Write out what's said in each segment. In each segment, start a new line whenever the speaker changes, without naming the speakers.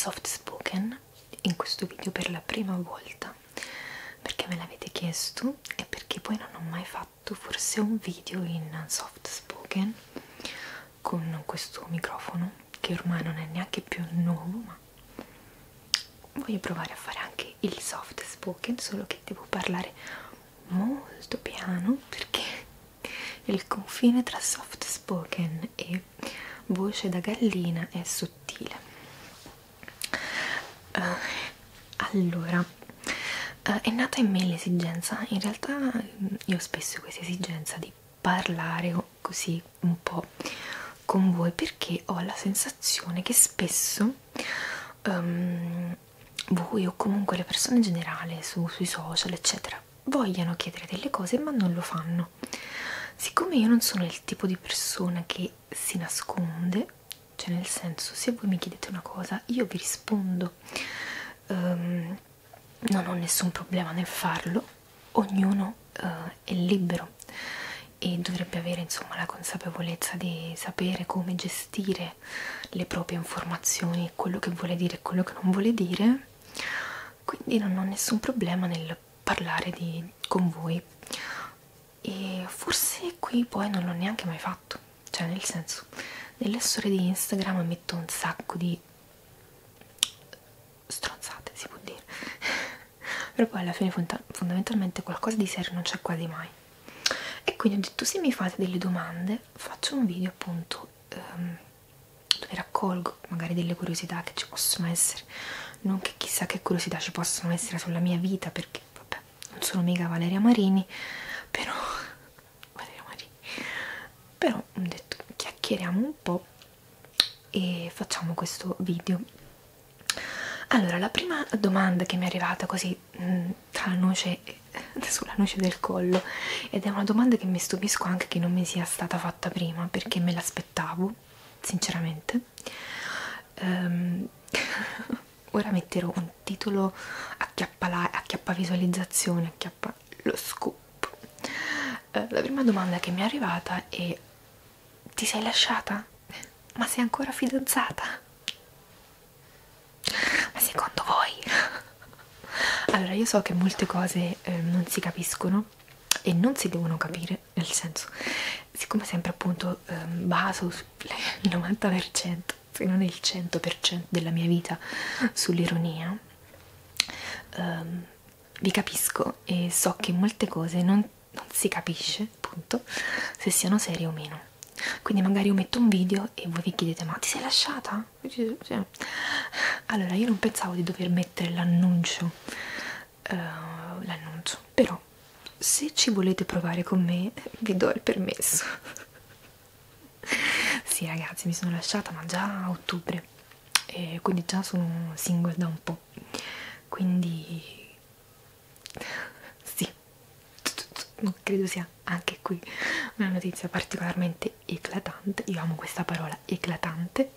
soft spoken in questo video per la prima volta perché me l'avete chiesto e perché poi non ho mai fatto forse un video in soft spoken con questo microfono che ormai non è neanche più nuovo ma voglio provare a fare anche il soft spoken solo che devo parlare molto piano perché il confine tra soft spoken e voce da gallina è sottile uh, allora uh, è nata in me l'esigenza in realtà io ho spesso questa esigenza di parlare così un po' con voi perché ho la sensazione che spesso um, voi o comunque le persone in generale su, sui social eccetera vogliano chiedere delle cose ma non lo fanno. Siccome io non sono il tipo di persona che si nasconde cioè nel senso se voi mi chiedete una cosa io vi rispondo um, non ho nessun problema nel farlo. Ognuno uh, è libero e dovrebbe avere insomma la consapevolezza di sapere come gestire le proprie informazioni quello che vuole dire e quello che non vuole dire. Quindi non ho nessun problema nel parlare di, con voi. E forse qui poi non l'ho neanche mai fatto. Cioè nel senso nelle storie di Instagram metto un sacco di stronzate si può dire però poi alla fine fondamentalmente qualcosa di serio non c'è quasi mai. E quindi ho detto se mi fate delle domande faccio un video appunto um, dove raccolgo magari delle curiosità che ci possono essere. Non che chissà che curiosità ci possono essere sulla mia vita perché vabbè non sono mica Valeria Marini però Valeria Marini. Però ho detto chiacchieriamo un po' e facciamo questo video allora la prima domanda che mi è arrivata così mm, tra la noce sulla noce del collo ed è una domanda che mi stupisco anche che non mi sia stata fatta prima perché me l'aspettavo sinceramente um, ora metterò un titolo acchiappa, acchiappa visualizzazione acchiappa lo scoop uh, la prima domanda che mi è arrivata è ti sei lasciata? ma sei ancora fidanzata? ma secondo voi? Allora io so che molte cose eh, non si capiscono e non si devono capire nel senso siccome sempre appunto eh, baso il 90% se non il 100% della mia vita sull'ironia ehm, vi capisco e so che molte cose non, non si capisce appunto se siano serie o meno quindi magari io metto un video e voi vi chiedete ma ti sei lasciata? allora io non pensavo di dover mettere l'annuncio uh, l'annuncio. Però se ci volete provare con me vi do il permesso. Sì ragazzi mi sono lasciata ma già a ottobre. E quindi già sono single da un po' quindi sì. Non credo sia anche qui una notizia particolarmente eclatante. Io amo questa parola eclatante.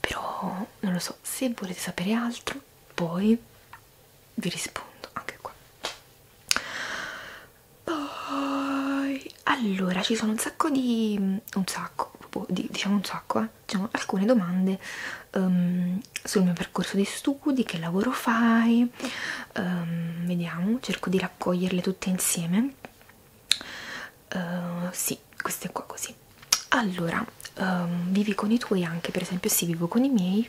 Però non lo so se volete sapere altro poi vi rispondo anche qua. Poi allora ci sono un sacco di un sacco di, diciamo un sacco eh, diciamo alcune domande um, sul mio percorso di studi che lavoro fai um, vediamo cerco di raccoglierle tutte insieme. Uh, sì queste qua così. Allora um, vivi con i tuoi anche per esempio sì vivo con i miei.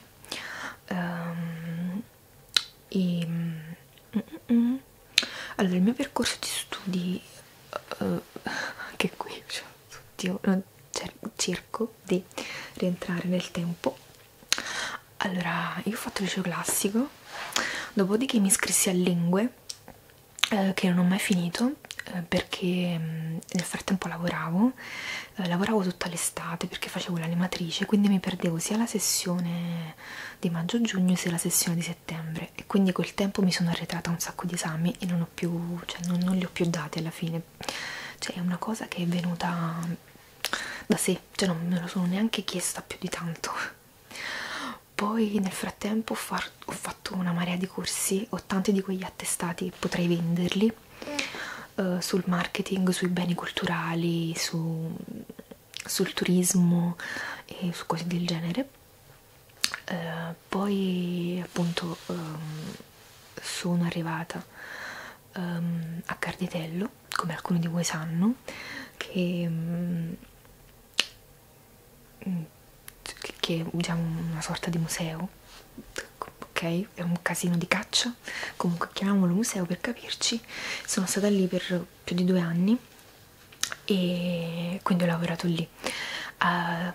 Um, e, mm, mm, mm. allora il mio percorso di studi uh, anche qui cioè, oddio, non, cerco di rientrare nel tempo allora io ho fatto il liceo classico dopodiché mi iscrissi a lingue eh, che non ho mai finito eh, perché nel frattempo lavoravo eh, lavoravo tutta l'estate perché facevo l'animatrice quindi mi perdevo sia la sessione di maggio-giugno sia la sessione di settembre. E quindi col tempo mi sono arretrata un sacco di esami e non ho più cioè non, non li ho più dati alla fine. Cioè è una cosa che è venuta da sé cioè non me lo sono neanche chiesta più di tanto. Poi nel frattempo ho fatto una marea di corsi ho tanti di quegli attestati potrei venderli uh, sul marketing, sui beni culturali, su, sul turismo e su cose del genere. Uh, poi appunto um, sono arrivata um, a Carditello, come alcuni di voi sanno, che, um, che è diciamo, una sorta di museo, È un casino di caccia, comunque chiamiamolo museo per capirci. Sono stata lì per più di due anni e quindi ho lavorato lì. Uh,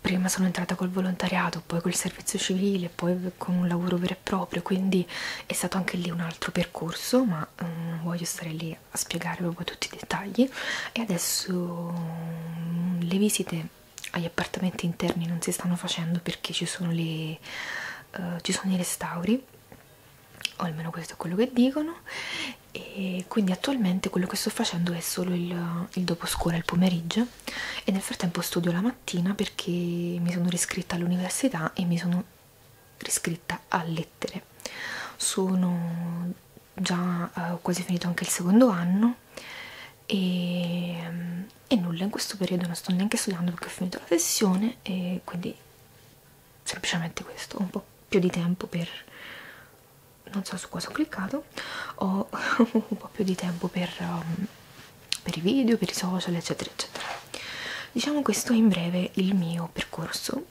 prima sono entrata col volontariato, poi col servizio civile, poi con un lavoro vero e proprio, quindi è stato anche lì un altro percorso, ma non um, voglio stare lì a spiegare proprio tutti i dettagli. E adesso um, le visite agli appartamenti interni non si stanno facendo perché ci sono, le, uh, ci sono i restauri, o almeno questo è quello che dicono, e quindi attualmente quello che sto facendo è solo il, il dopo scuola, il pomeriggio, e nel frattempo studio la mattina perché mi sono riscritta all'università e mi sono riscritta a lettere. Sono già uh, quasi finito anche il secondo anno e, e nulla in questo periodo non sto neanche studiando perché ho finito la sessione e quindi semplicemente questo un po' più di tempo per non so su cosa ho cliccato ho un po' più di tempo per, um, per i video per i social eccetera eccetera. Diciamo questo è in breve il mio percorso.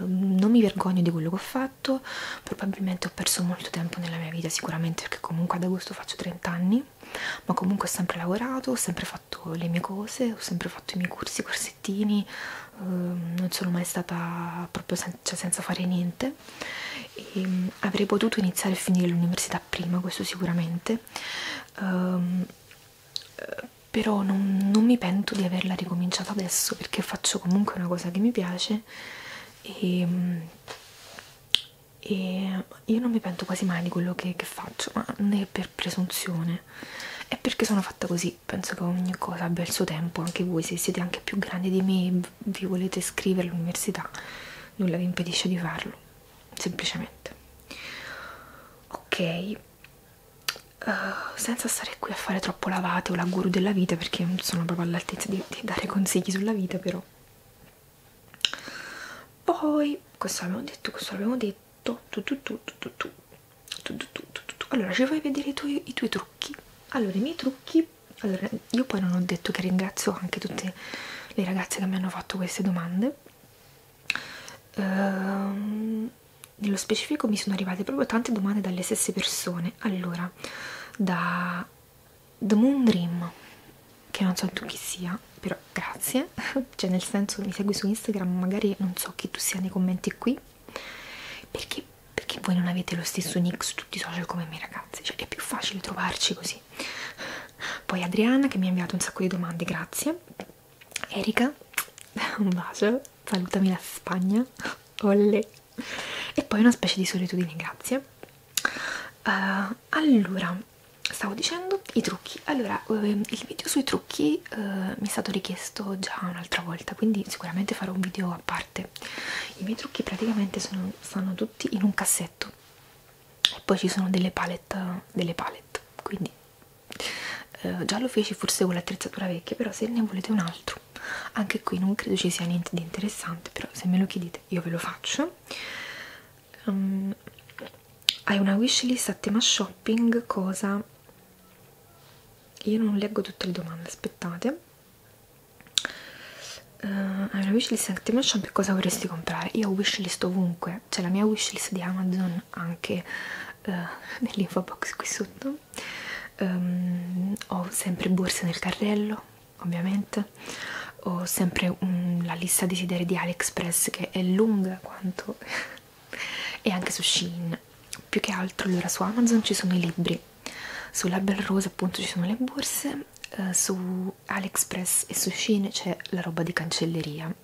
Ehm, non mi vergogno di quello che ho fatto, probabilmente ho perso molto tempo nella mia vita sicuramente perché comunque ad agosto faccio 30 anni, ma comunque ho sempre lavorato, ho sempre fatto le mie cose, ho sempre fatto i miei corsi, i corsettini, ehm, non sono mai stata proprio sen cioè senza fare niente e ehm, avrei potuto iniziare e finire l'università prima, questo sicuramente. Um, però non, non mi pento di averla ricominciata adesso perché faccio comunque una cosa che mi piace e, e io non mi pento quasi mai di quello che, che faccio, ma né per presunzione, è perché sono fatta così, penso che ogni cosa abbia il suo tempo, anche voi se siete anche più grandi di me, vi volete iscrivere all'università, nulla vi impedisce di farlo, semplicemente. Ok, uh, senza stare qui a fare troppo lavate o la guru della vita, perché non sono proprio all'altezza di, di dare consigli sulla vita, però poi questo abbiamo detto questo abbiamo detto tu, tu, tu, tu, tu, tu. allora ci fai vedere i tuoi, i tuoi trucchi allora i miei trucchi allora io poi non ho detto che ringrazio anche tutte le ragazze che mi hanno fatto queste domande. Ehm, nello specifico mi sono arrivate proprio tante domande dalle stesse persone. Allora da The Moon Dream che non so tu chi sia però grazie. Cioè nel senso mi segui su Instagram magari non so chi tu sia nei commenti qui. Perché, perché voi non avete lo stesso nick su tutti i social come me ragazzi. Cioè è più facile trovarci così. Poi Adriana che mi ha inviato un sacco di domande grazie. Erika un bacio. Salutami la Spagna. Olle. E poi una specie di solitudine grazie. Uh, allora stavo dicendo i trucchi. Allora eh, il video sui trucchi eh, mi è stato richiesto già un'altra volta quindi sicuramente farò un video a parte. I miei trucchi praticamente sono, stanno tutti in un cassetto. E poi ci sono delle palette delle palette. Quindi eh, già lo feci forse con l'attrezzatura vecchia però se ne volete un altro. Anche qui non credo ci sia niente di interessante però se me lo chiedete io ve lo faccio. Um, hai una wishlist a tema shopping cosa io non leggo tutte le domande aspettate. Uh, hai una wishlist a tema shopping cosa vorresti comprare? Io ho wishlist ovunque c'è la mia wishlist di Amazon anche uh, nell'info box qui sotto. Um, ho sempre borse nel carrello ovviamente. Ho sempre um, la lista desideri di AliExpress che è lunga quanto e anche su Shein. Più che altro allora su Amazon ci sono i libri sulla Bell Rose appunto ci sono le borse eh, su AliExpress e su Shein c'è la roba di cancelleria.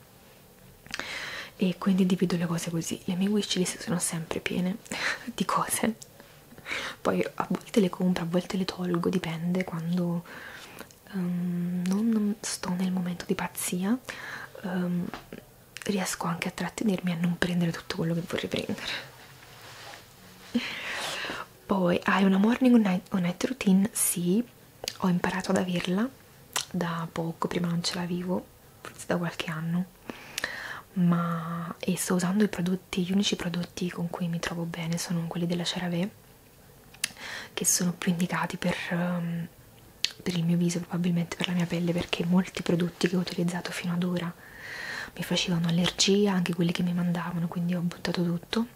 E quindi divido le cose così. Le mie wishlist sono sempre piene di cose. Poi a volte le compro, a volte le tolgo dipende quando um, non, non sto nel momento di pazzia um, riesco anche a trattenermi a non prendere tutto quello che vorrei prendere poi hai una morning o night, routine? Sì, ho imparato ad averla da poco, prima non ce l'avevo, forse da qualche anno, ma e sto usando i prodotti, gli unici prodotti con cui mi trovo bene sono quelli della CeraVe, che sono più indicati per, um, per il mio viso, probabilmente per la mia pelle, perché molti prodotti che ho utilizzato fino ad ora mi facevano allergia, anche quelli che mi mandavano, quindi ho buttato tutto.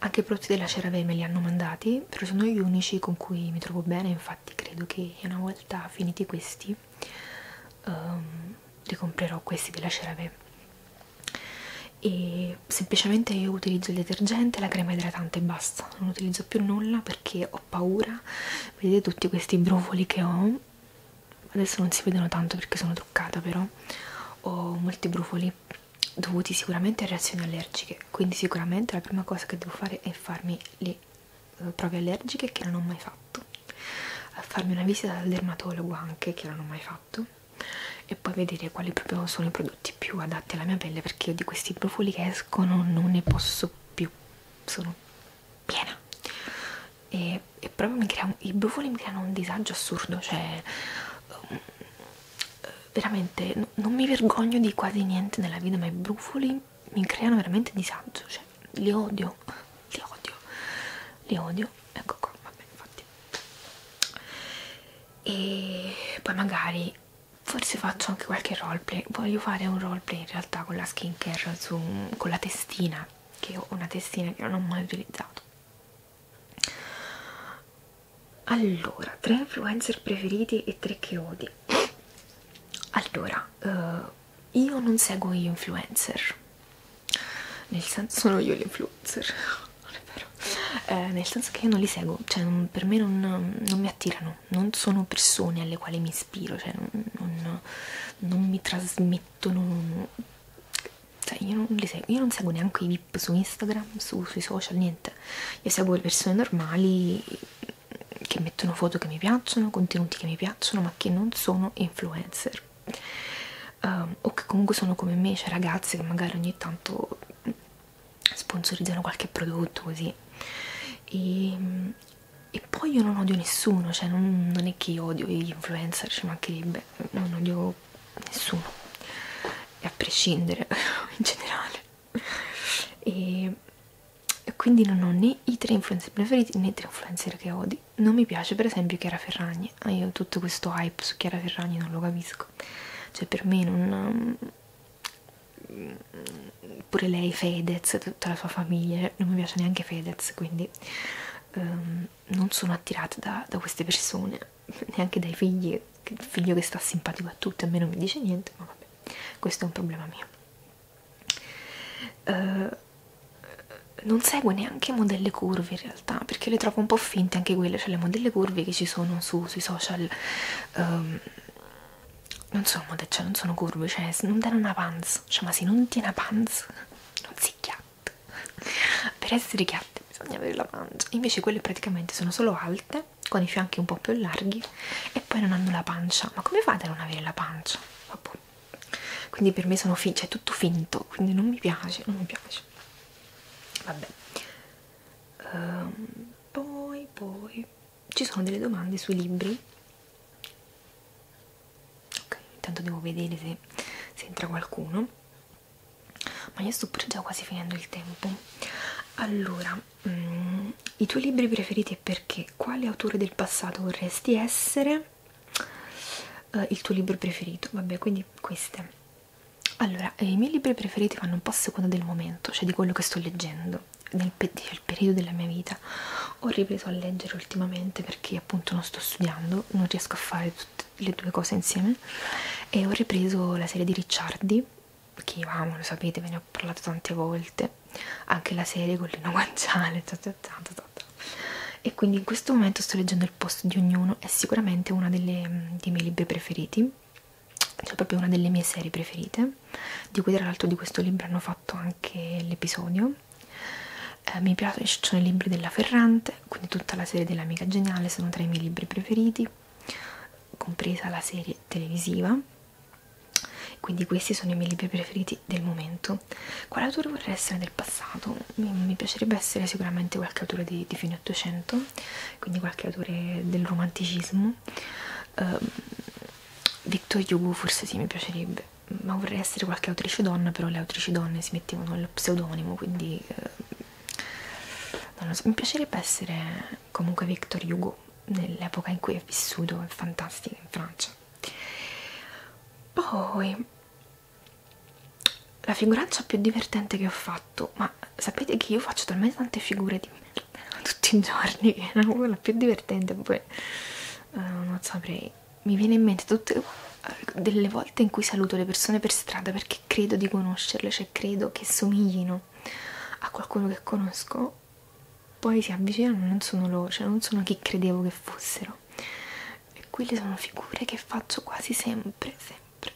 Anche i prodotti della CeraVe me li hanno mandati, però sono gli unici con cui mi trovo bene, infatti credo che una volta finiti questi um, ricomprerò questi della CeraVe. E semplicemente io utilizzo il detergente, la crema idratante e basta, non utilizzo più nulla perché ho paura, vedete tutti questi brufoli che ho, adesso non si vedono tanto perché sono truccata però, ho molti brufoli dovuti sicuramente a reazioni allergiche, quindi sicuramente la prima cosa che devo fare è farmi le uh, prove allergiche che non ho mai fatto, a farmi una visita dal dermatologo anche che non ho mai fatto. E poi vedere quali proprio sono i prodotti più adatti alla mia pelle perché io di questi brufoli che escono non ne posso più, sono piena. E, e proprio mi crea i brufoli mi creano un disagio assurdo, cioè veramente no, non mi vergogno di quasi niente nella vita ma i brufoli mi creano veramente disagio, cioè li odio, li odio, li odio, ecco qua, vabbè infatti. E poi magari forse faccio anche qualche roleplay. Voglio fare un roleplay in realtà con la skincare su, con la testina che ho una testina che non ho mai utilizzato. Allora tre influencer preferiti e tre che odi allora uh, io non seguo gli influencer. Nel senso sono io l'influencer. Non è vero. Eh, nel senso che io non li seguo cioè non, per me non, non mi attirano non sono persone alle quali mi ispiro cioè non, non, non mi trasmettono cioè io non li seguo io non seguo neanche i vip su instagram su, sui social niente. Io seguo le persone normali che mettono foto che mi piacciono contenuti che mi piacciono ma che non sono influencer um, o che comunque sono come me cioè ragazze che magari ogni tanto sponsorizzano qualche prodotto così. E, e poi io non odio nessuno cioè non, non è che io odio gli influencer ci mancherebbe non odio nessuno. E a prescindere in generale. E, e quindi non ho né i tre influencer preferiti né i tre influencer che odi non mi piace per esempio Chiara Ferragni. Ah, io tutto questo hype su Chiara Ferragni non lo capisco cioè per me non pure lei Fedez tutta la sua famiglia non mi piace neanche Fedez quindi um, non sono attirata da, da queste persone neanche dai figli il figlio che sta simpatico a tutti a me non mi dice niente ma vabbè questo è un problema mio. Uh, non segue neanche modelle curve in realtà perché le trovo un po' finte anche quelle cioè le modelle curve che ci sono su, sui social um, non sono cioè non sono curve cioè non danno una panza cioè ma se non tiene una panza non si chiatta. Per essere chiatte bisogna avere la pancia. Invece quelle praticamente sono solo alte con i fianchi un po' più larghi e poi non hanno la pancia. Ma come fate a non avere la pancia? Vabbè. quindi per me sono fin cioè tutto finto quindi non mi piace non mi piace. Vabbè. Um, poi poi ci sono delle domande sui libri ok intanto devo vedere se, se entra qualcuno. Ma io sto pure già quasi finendo il tempo. Allora mm, i tuoi libri preferiti e perché? Quale autore del passato vorresti essere? Uh, il tuo libro preferito. Vabbè quindi queste. Allora eh, i miei libri preferiti vanno un po' a seconda del momento cioè di quello che sto leggendo nel, pe nel periodo della mia vita ho ripreso a leggere ultimamente perché appunto non sto studiando non riesco a fare tutte le due cose insieme e ho ripreso la serie di Ricciardi che io amo, lo sapete, ve ne ho parlato tante volte anche la serie con Lino Guanciale e quindi in questo momento sto leggendo Il posto di ognuno è sicuramente uno dei miei libri preferiti cioè proprio una delle mie serie preferite di cui tra l'altro di questo libro hanno fatto anche l'episodio eh, mi piacciono i libri della Ferrante quindi tutta la serie dell'amica geniale sono tra i miei libri preferiti compresa la serie televisiva. Quindi questi sono i miei libri preferiti del momento. Quale autore vorrei essere del passato? Mi, mi piacerebbe essere sicuramente qualche autore di, di fine 800 quindi qualche autore del romanticismo. Uh, Victor Hugo forse sì mi piacerebbe ma vorrei essere qualche autrice donna però le autrici donne si mettevano lo pseudonimo quindi uh, non lo so mi piacerebbe essere comunque Victor Hugo nell'epoca in cui è vissuto è fantastico in Francia. Poi la figuraccia più divertente che ho fatto ma sapete che io faccio talmente tante figure di merda tutti i giorni che è quella più divertente poi uh, non saprei. Mi viene in mente tutte uh, delle volte in cui saluto le persone per strada perché credo di conoscerle cioè credo che somiglino a qualcuno che conosco poi si avvicinano non sono loro cioè non sono chi credevo che fossero. E quelle sono figure che faccio quasi sempre sempre.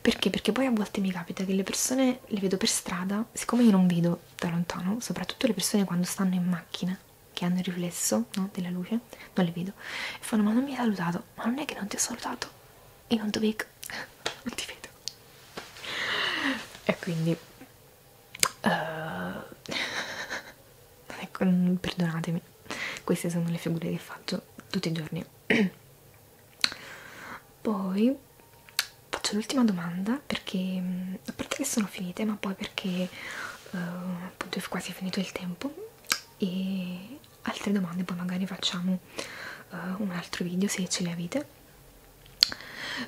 Perché? Perché poi a volte mi capita che le persone le vedo per strada, siccome io non vedo da lontano, soprattutto le persone quando stanno in macchina, che hanno il riflesso no, della luce, non le vedo, e fanno ma non mi hai salutato, ma non è che non ti ho salutato, vedo, non ti vedo. E quindi, uh, ecco, perdonatemi, queste sono le figure che faccio tutti i giorni. Poi faccio l'ultima domanda perché mm, a parte che sono finite ma poi perché uh, appunto è quasi finito il tempo e altre domande poi magari facciamo uh, un altro video se ce le avete.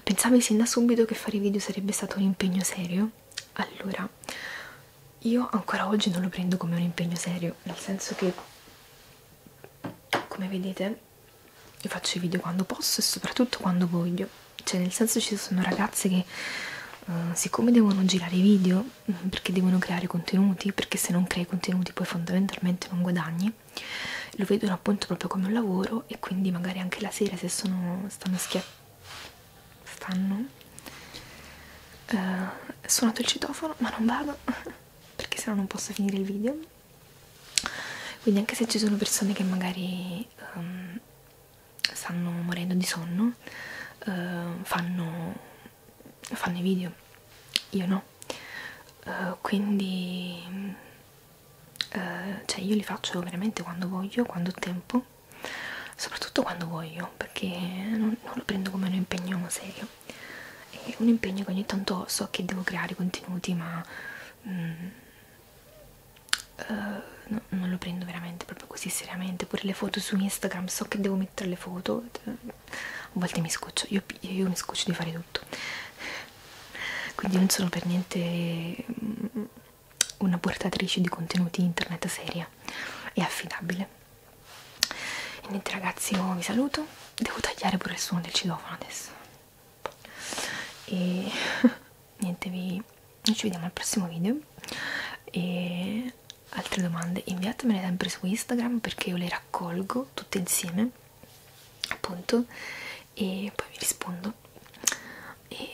Pensavi sin da subito che fare video sarebbe stato un impegno serio. Allora io ancora oggi non lo prendo come un impegno serio nel senso che come vedete io faccio i video quando posso e soprattutto quando voglio. Cioè nel senso ci sono ragazze che uh, siccome devono girare i video mm, perché devono creare contenuti perché se non crei contenuti poi fondamentalmente non guadagni lo vedono appunto proprio come un lavoro e quindi magari anche la sera se sono stanno schiaffando stanno uh, suonato il citofono ma non vado perché sennò non posso finire il video. Quindi anche se ci sono persone che magari um, stanno morendo di sonno uh, fanno, fanno i video. Io no. Uh, quindi uh, cioè io li faccio veramente quando voglio quando ho tempo. Soprattutto quando voglio perché non, non lo prendo come un impegno serio. È un impegno che ogni tanto so che devo creare contenuti ma mm, Uh, no, non lo prendo veramente proprio così seriamente. Pure le foto su Instagram so che devo mettere le foto. A volte mi scoccio io, io mi scoccio di fare tutto. Quindi non sono per niente mm, una portatrice di contenuti internet seria. E affidabile. E niente ragazzi io vi saluto. Devo tagliare pure il suono del citofono adesso. E niente vi ci vediamo al prossimo video. E altre domande? Inviatemele sempre su Instagram perché io le raccolgo tutte insieme appunto e poi vi rispondo. E